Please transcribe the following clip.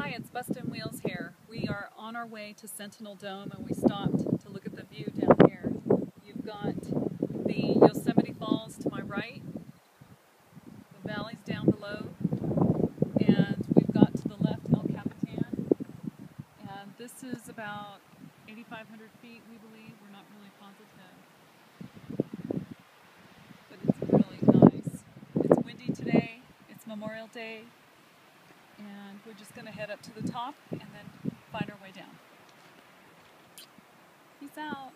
Hi, it's Bustin' Wheels here. We are on our way to Sentinel Dome and we stopped to look at the view down here. You've got the Yosemite Falls to my right, the valleys down below, and we've got to the left El Capitan. And this is about 8,500 feet, we believe. We're not really positive. But it's really nice. It's windy today. It's Memorial Day and we're just going to head up to the top and then find our way down. Peace out.